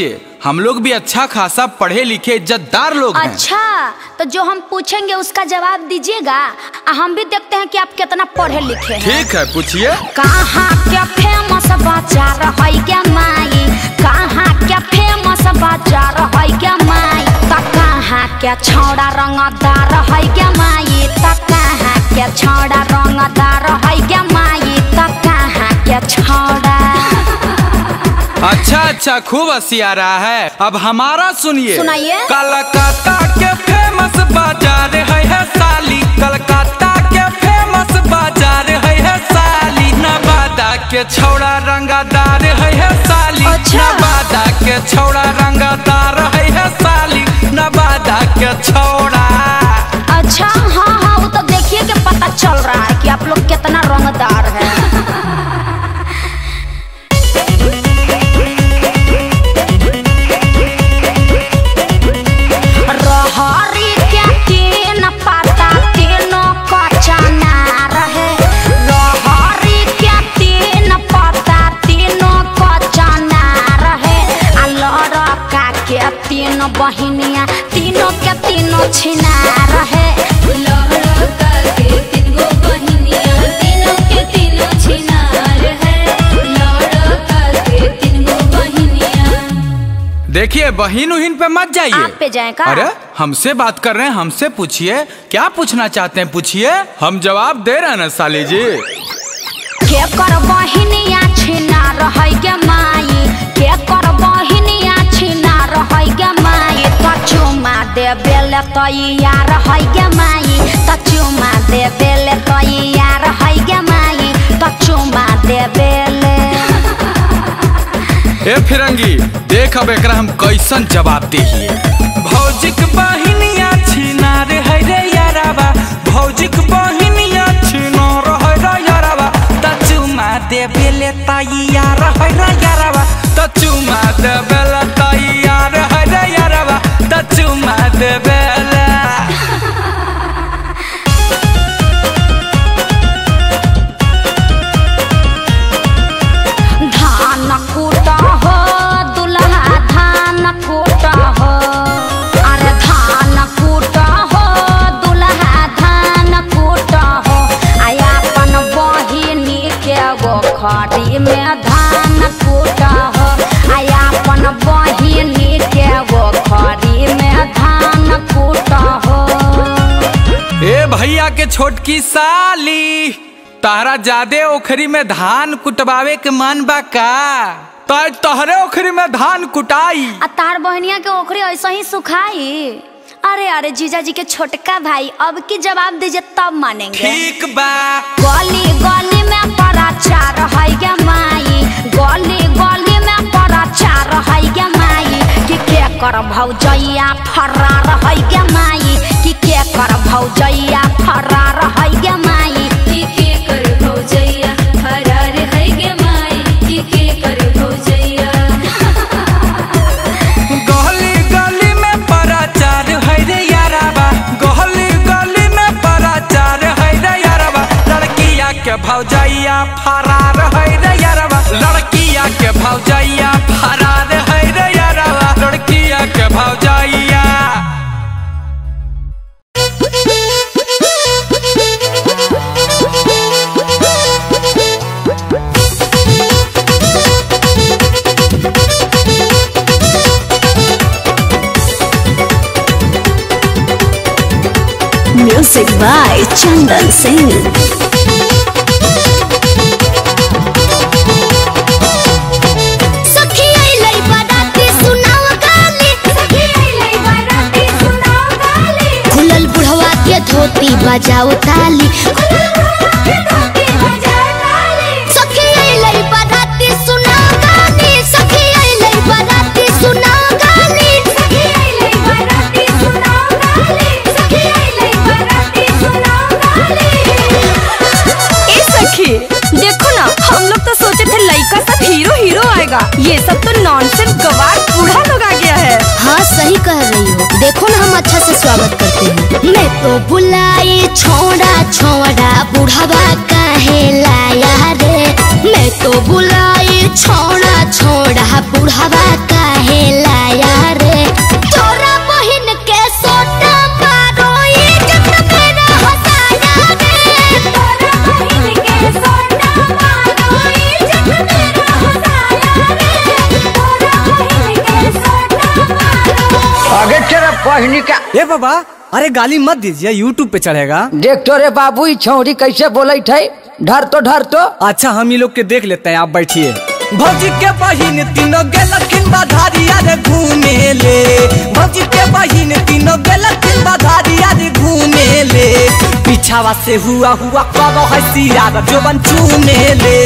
दीजिए हम लोग भी अच्छा खासा पढ़े लिखे इज्जतदार लोग हैं। अच्छा तो जो हम पूछेंगे उसका जवाब दीजिएगा। हम भी देखते हैं कि आप कितना पढ़े लिखे हैं। ठीक है पूछिए। कहाँ क्या फ़ेमस बाज़ार है क्या माई? कहाँ क्या फ़ेमस बाज़ार है क्या माई? त कहाँ क्या छौड़ा रंगदार है क्या माई? त कहाँ क्या छौड़ा रंगदार है क्या माई? त कहाँ क्या छौड़ा? अच्छा अच्छा खूब हँसी आ रहा है। अब हमारा सुनिए। सुनाइए। कलकत्ता के फ़ेमस बाज़ार है, है साली। कलकत्ता के फ़ेमस बाज़ार है, है साली। नवादा के छौड़ा रंगादार है, है साली। अच्छा। नवादा के छौड़ा रंगादार है, है साली। नवादा के छौड़ा। अच्छा हाँ हाँ वो तो देखिए कि पता चल रहा है कि आप लोग कितना रंगदार है। देखिए बहिन उहिन पे मत जाइए। आप पे जाएँ का? अरे हमसे बात कर रहे हैं हमसे पूछिए। क्या पूछना चाहते हैं पूछिए। हम जवाब दे रहे हैं ना साली जी। के कर बहिनिया छिना रहै माई? के कर बहिनिया छिना रहै माई? त चुमा दे बेले तैया रहै गे माई। त चुमा दे बेले तैया रहै गे माई। त चुमा दे बेले ए फिरंगी, देख अब एकरा हम कैसन जवाब दिए भौजिक बहिनिया छिना रे है रे याराबा भौजिक बहिनिया छिना रहे रे याराबा त चुमा दे बेले तैया रहे रे याराबा त चुमा दे बेले तैया रहे रे याराबा त चुमा दे छोटकी साली तारा ज्यादे ओखरी में धान कुटवावे के मन बा का? तो तहरे ओखरी में धान कुटाई। आ तार बहनिया के ओखरी ऐसा ही सुखाई। अरे अरे जीजा जी के छोटका भाई अब की जवाब दीजिए तब मानेंगे। ठीक बा। गली गली में पराचार है गे माई? गली गली में पराचार है गे माई? कि के कर भौजैया फरार है गे माई? कि के कर भौजैया फरार है गे धोती बजाओ ताली। के धोती बजाओ ताली आएगा ये सब तो नॉनसेंस गवार, बूढ़ा लोग आ गया है। हाँ सही कह रही हो। देखो ना, हम अच्छा से स्वागत करते हैं। मैं तो बुलाई, छोड़ा ए बाबा अरे गाली मत दीजिए यूट्यूब पे चढ़ेगा। देख तो रे बाबू छौरी कैसे बोले थे ढर तो ढर तो। अच्छा हम ही लोग के देख लेते हैं आप बैठिए। भौजी के बहिन तीनों गेलखिन बाधारिया रे घूमे ले। भौजी के बहिन तीनों गेलखिन बाधारिया रे घूमे ले। पीछावा से हुआ हुआ करो है सियार जो बन चूमे ले।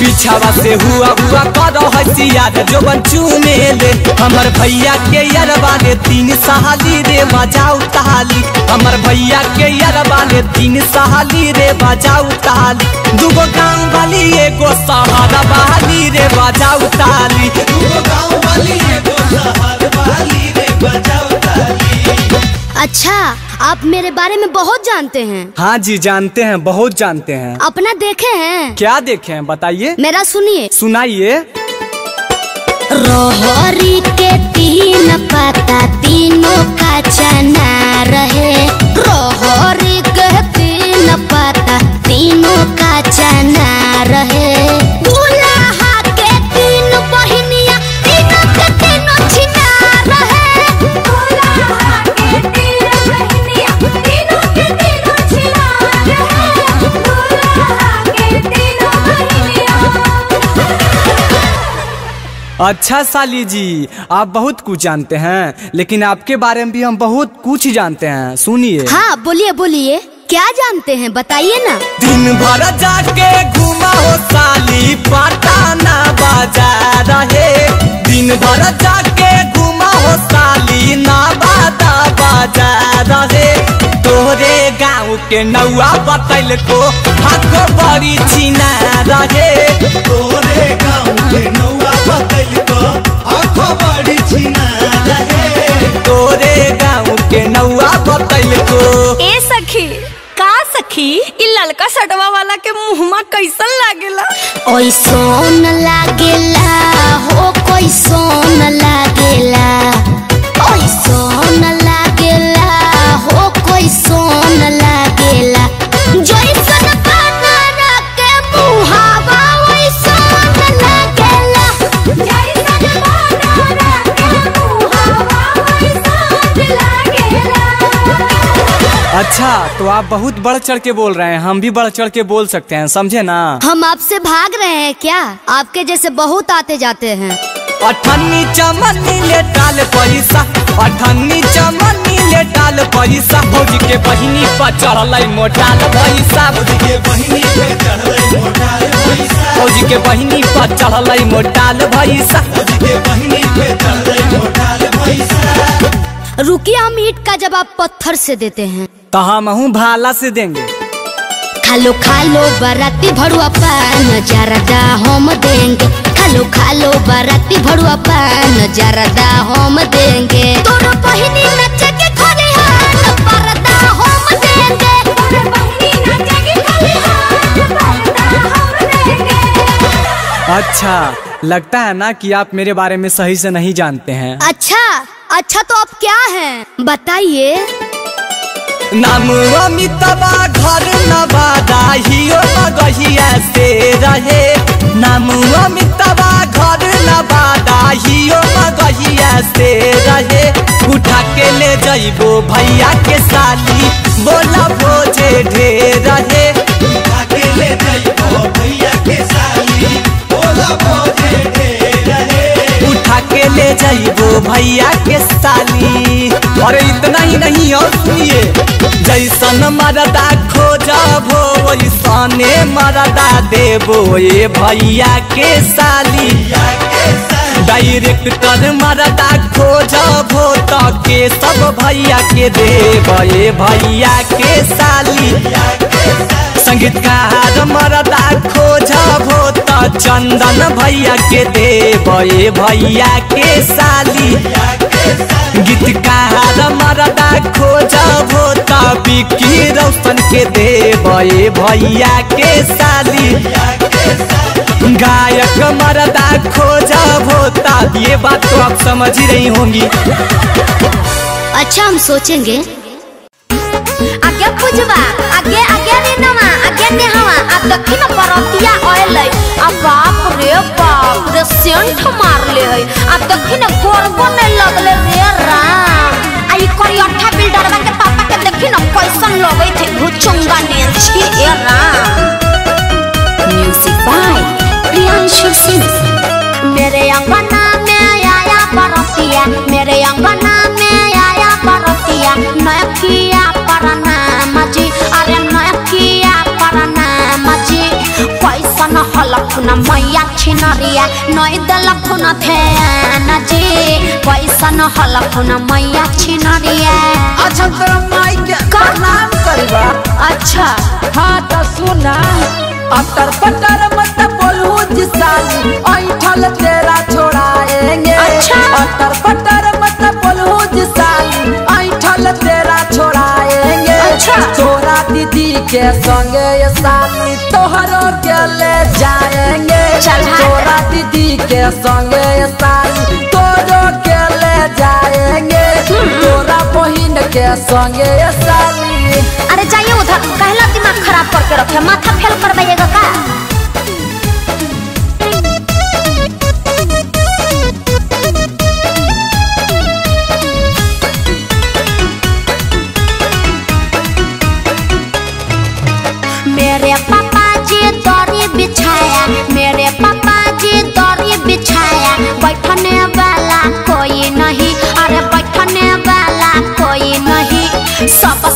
पीछावा से हुआ हुआ करो है सियार जो बन चूमे ले। हमर भैया के यरबा ने तीन सहाली रे बजाऊ ताली हमर भैया के यरबा ने तीन सहाली रे बजाऊ ताली दूगो गाँव वाली, एगो सहारा वाली रे बजाऊ ताली दूगो गाँव वाली, एगो सहारा वाली रे ताली अच्छा आप मेरे बारे में बहुत जानते हैं। हाँ जी जानते हैं बहुत जानते हैं। अपना देखे हैं। क्या देखे हैं बताइए। मेरा सुनिए। सुनाइए। रोहरी के तीन पता तीनों का चना रहे। रोहरी के तीन पत्ता तीनों का चना रहे। अच्छा साली जी आप बहुत कुछ जानते हैं लेकिन आपके बारे में भी हम बहुत कुछ जानते हैं। सुनिए। हाँ बोलिए बोलिए। क्या जानते हैं बताइए ना। दिन भर जाके घुमा हो साली पटाना बाजा रहे। दिन भर जाके घुमा हो साली ना बाता बाजा रहे। तोरे गाँव के नौआ बतैल को हाथो बड़ी छीना रहे। तोरे गाँव के नौआ बतैल ललका सटवा वाला के मुहमा कैसन लागेला? ओइसोन लागेला। अच्छा तो आप बहुत बढ़ चढ़ के बोल रहे हैं हम भी बढ़ चढ़ के बोल सकते हैं समझे ना? हम आपसे भाग रहे हैं क्या? आपके जैसे बहुत आते जाते हैं। अठन्नी चमन्नी ले डाल पैसा अठन्नी चमन्नी ले डाल पैसा भौजी के बहिनी पर चढ़ल मोटाल पैसा भौजी के बहिनी पे चढ़ल मोटाल पैसा भौजी के बहिनी पर चढ़ल मोटाल पैसा भौजी के बहिनी पे चढ़ल मोटाल पैसा। रुकिए हम ईट का जवाब पत्थर से देते हैं। तो हम हूँ भाला से देंगे। खालो खालो बराती भड़ुआ पान जरदा हम देंगे। खालो खालो बराती भरुआ पान खोले हाथ परदा हम देंगे। तोर बहिनी नचे के खोले हाथ परदा हम देंगे। अच्छा। लगता है ना कि आप मेरे बारे में सही से नहीं जानते हैं। अच्छा अच्छा तो आप क्या हैं? बताइए। नाम घर से रहे। नाम घर से रहे। उठा के ले जइबो भैया के साली बोला भोजे ढेर रहे। उठा के ले जइबो भैया के साली। उठा के ले जाइबो भैया के साली। और इतना ही नहीं और सुनिए। जैसन मरदा खोजबो वैसने मरदा देबो ये भैया के साली। डायरेक्ट कर मरदा खोजबो तो के सब भैया के देब ये भैया के साली। चंदन भैया के ये भैया के साली। गीतकार मरदा खोजबो तो बिक्की रोशन के ये भैया के साली। गायक मरदा खोजा होता ये बात तो आप समझ ही रही होंगी। अच्छा हम सोचेंगे। आगे पूजबा आगे आगे नीनवा आगे नेहवा आ देखी न बरतिया आइले आ बाप रे बाप रे सेंट मारले है आ देखी न गोरबो ने लगले रे राम आ ई करियठा बिल्डरवा के पापा के देखी न कैसन लगे थे भुचुंगा ने छी ए राम कैसन हलफुन मैया छिनरिया नई दलफुन ध्यान जी। कैसन हलफुन मैया छिनरिया। अच्छा तोरा माई के? प्रणाम करबा। अच्छा। हाँ तो सुना। अटर पटर मत बोलू जिसाली। ऐठल तेरा छोड़ाएँगे अच्छा। अटर पटर मत बोलू जिसाली। ऐठल तेरा छोड़ाएँगे अच्छा। के संगे ये साथी तोहरो के ले जाएँगे। तोरा दीदी के संगे ये साथी तोरो के ले जाएँगे। तोरा बहिन के संगे ये साथी अरे जाइए उधर कहला दिमाग खराब करके रखे माथा फेल करवाइएगा का?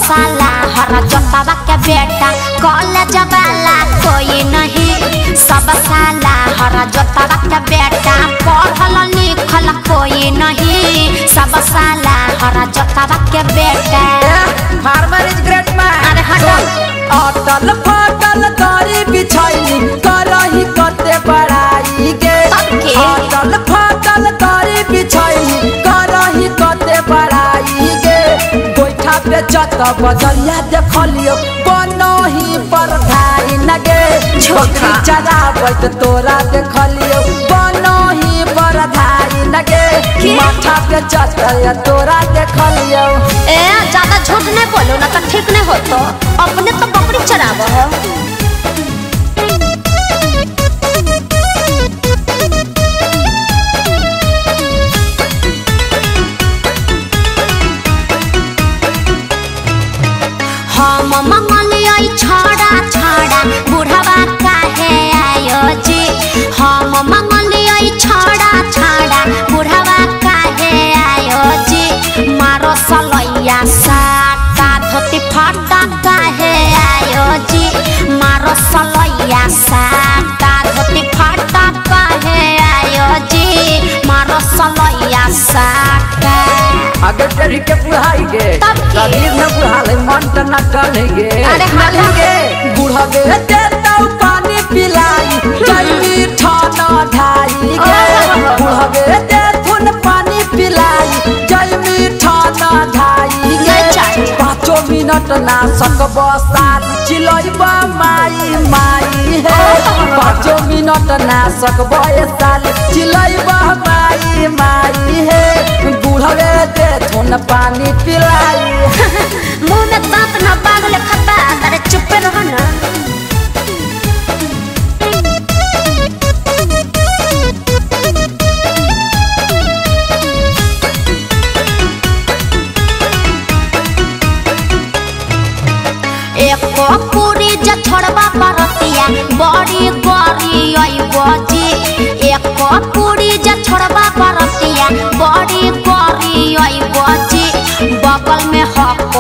साला, हर जोतावा के बेटा, कॉलेज वाला कोई नहीं। सब साला, हर जोतावा के बेटा पे बजरिया देख लियो बनही पर धाई नगे। झूठा। चराबत तोरा देखलियो बनही पर धाई नगे। माथा पे चढ़ल तोरा देखलियो। ए ज़्यादा झूठ नहीं बोलो ना तो ठीक नहीं हो तो अपने तो बकरी चरावो हो। अगर चढ़ी के बुढ़ाई गे तब की? शरीर न बुढ़ाले मन त न कहेगे अरे हाँ गे बुढ़ावे देता पानी पिलाई जल्दी ठाना ढाई गे ओहो। बुढ़ावे देथुन पानी पिलाई जल्दी ठाना ढाई गे। पाँचों मिनट ना सकब चिलैबा माई माई हे। पाँचों मिनट ना सकब साली चिलैबा माई। माई हे। बुढ़ावे देथुन पानी पिलाई। मुँह में दांत न बाग ले खता अरे चुप रहो ना। एक पूरी जे छोड़बा बरतिया बड़ी गरी आई बजी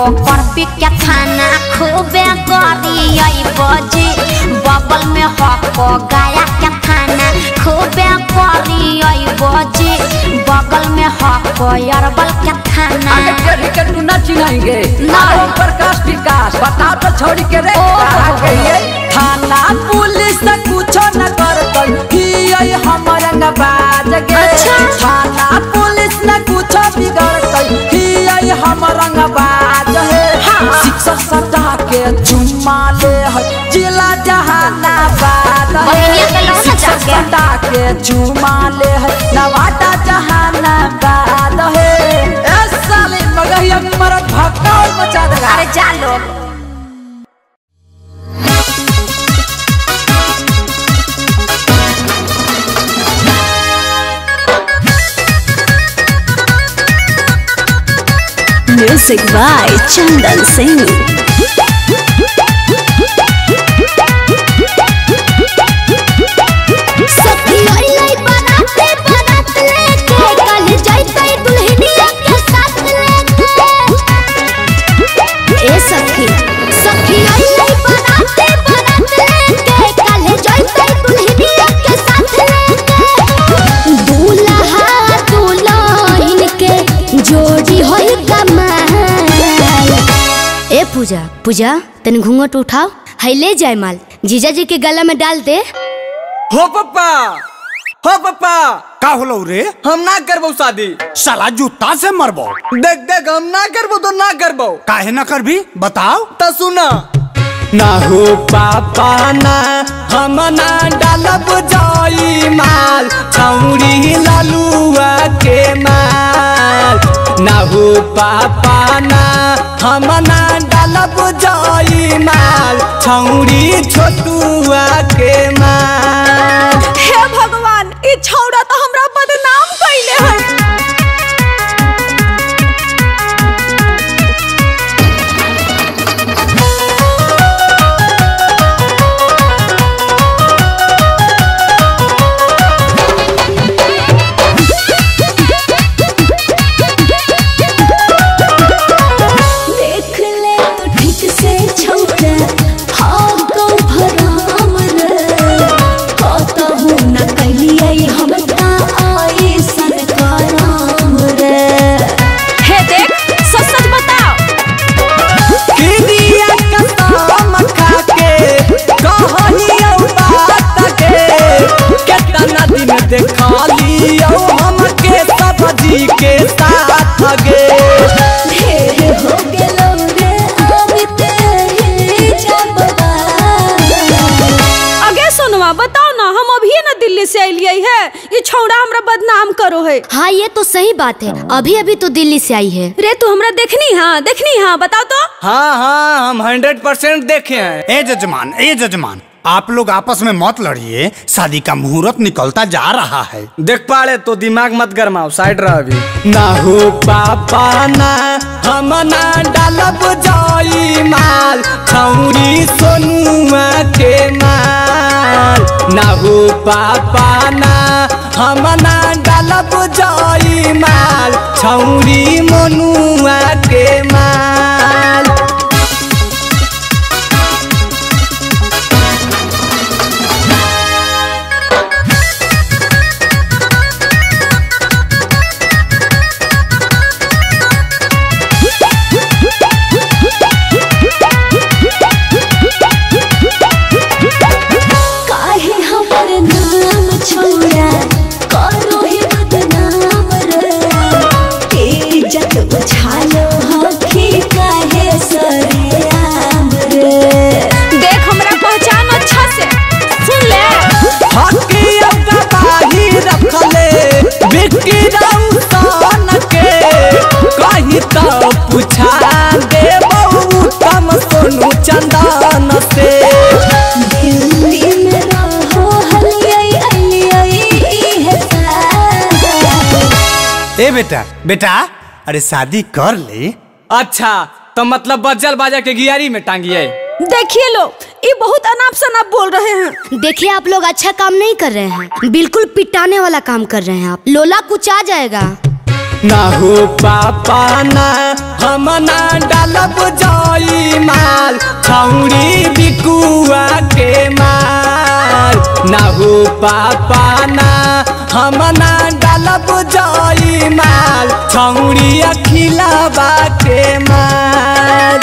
हको करपी के खाना खूबे आई बजी बगल में हको गाया के खाना खूबे आई बजी बगल में हको अरबल के खाना के तू न चिन्हेंगे ना। ओम प्रकाश विकास बताओ तो छोड़ी के रे थाना पुलिस से कुछो न करतै हियै हमर रंगबाज गे अच्छा। के चुमा ले है। नवाटा जहानाबाद है। ए साले मगहिया मरद भक्का और मचा देगा अरे जा लोग म्यूज़िक बाय चंदन सिंह होई ए पूजा पूजा तन घूंघट उठाओ। है ले जाए माल। जीजा जी के गला में डाल दे। हो पप्पा हो पप्पा। का होलो रे? हम ना करबो शादी। साला जूता से मरबो। देख देख हम ना करबो तो ना करबो। काहे न करबी? बताओ। तो सुना। ना हो पापा ना हम ना डालब जाई माल। छौरी ललुआ के मार। ना पापा ना, हम ना डालब जई माल छौरी छोटुआ के मार। हे भगवान, ई छौड़ा है हाँ ये तो सही बात है। अभी अभी तो दिल्ली से आई है। रे तू हमरा देखनी? हाँ देखनी हाँ बताओ तो। हाँ हाँ हम हंड्रेड परसेंट देखे हैं। ए जजमान ए जजमान आप लोग आपस में मत लड़िए। शादी का मुहूर्त निकलता जा रहा है। देख पा रहे तो दिमाग मत गरमाओ साइड रहा अभी। ना हो पापा ना हम ना डालब जाई माल। छौरी सोनुआ के माल। ना हो पापा ना हम ना डालब जई माल छौरी मनुआ के माल। बेटा? बेटा अरे शादी कर ले। अच्छा तो मतलब बजल बाजा के गियारी में टांगिए देखिए लोग ये बहुत अनाप शनाप बोल रहे हैं। देखिए आप लोग अच्छा काम नहीं कर रहे हैं। बिल्कुल पिटाने वाला काम कर रहे हैं आप। लोला कुछ आ जाएगा। ना हो पापा ना, हम ना डालब जाई माल छौरी बिकुआ के माल। ना हो पापा ना, हम ना डालब जाई माल छौरी अखिलाबा के माल।